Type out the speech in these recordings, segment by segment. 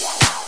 www.soundcloud.com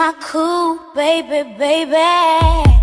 my cool, baby, baby.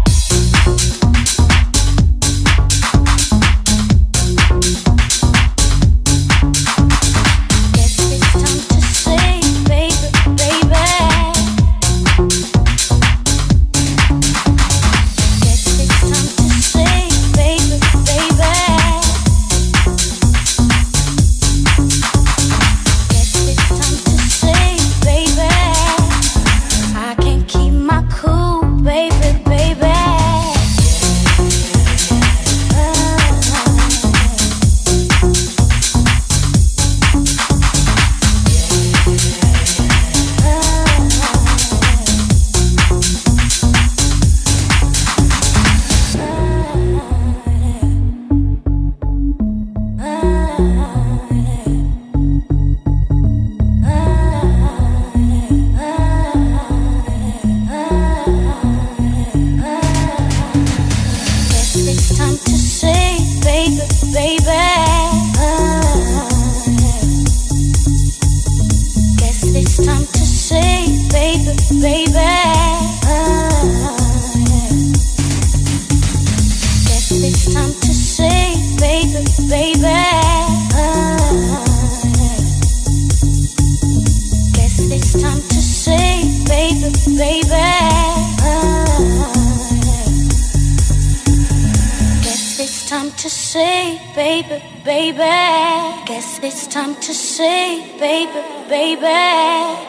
baby, baby. Guess it's time to say, baby, baby.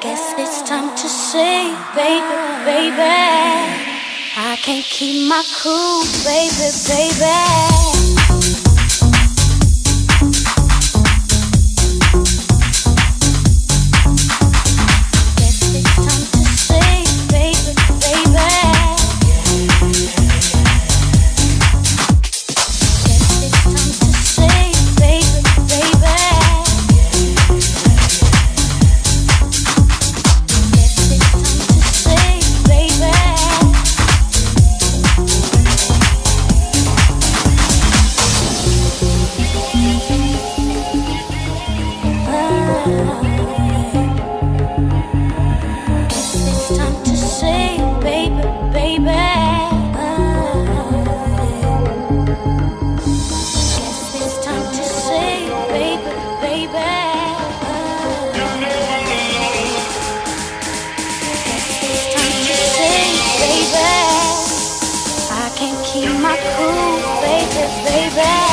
Guess it's time to say, baby, baby. I can't keep my cool, baby, baby. can't keep my cool, baby, baby.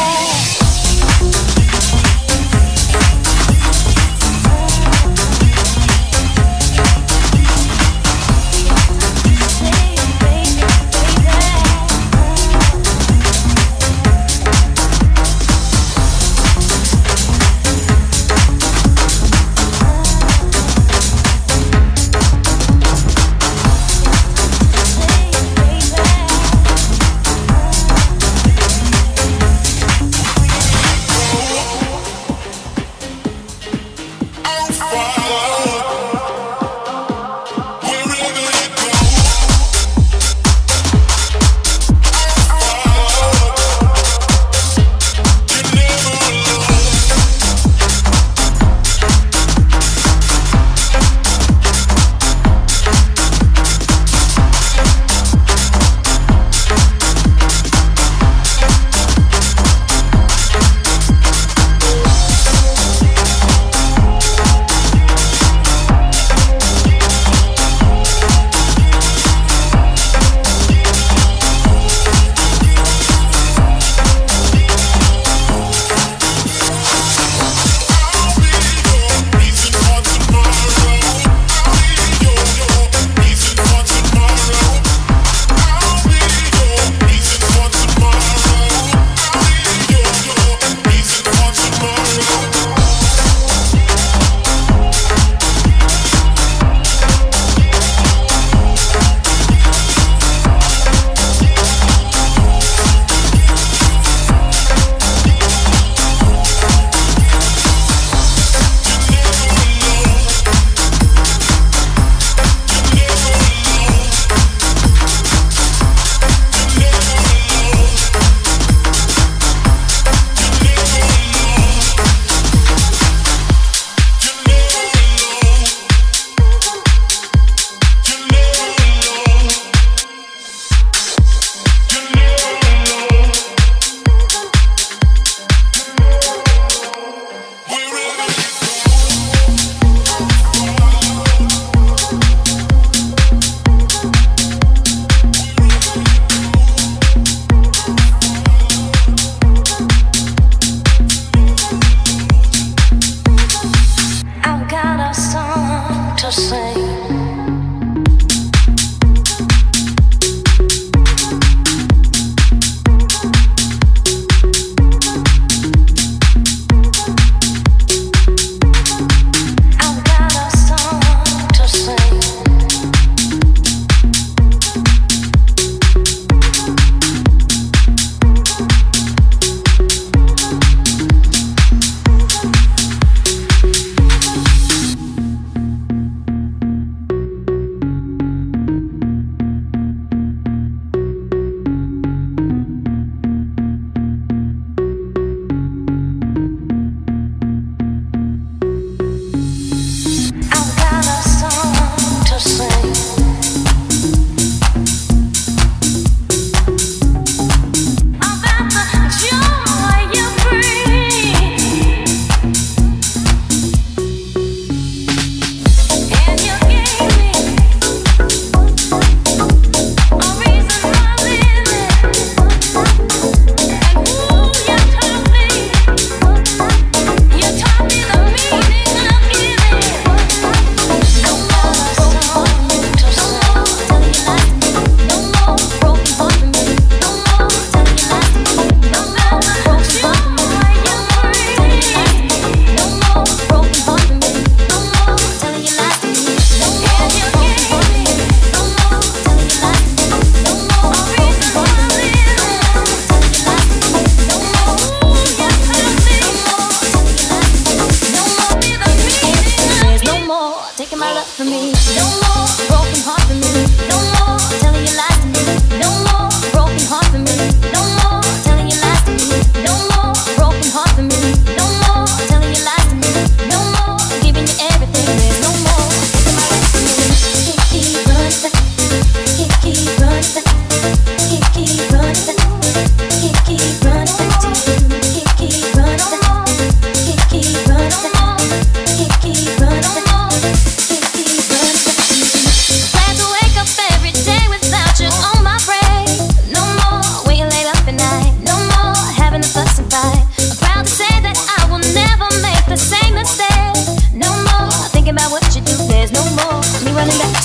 www.soundcloud.com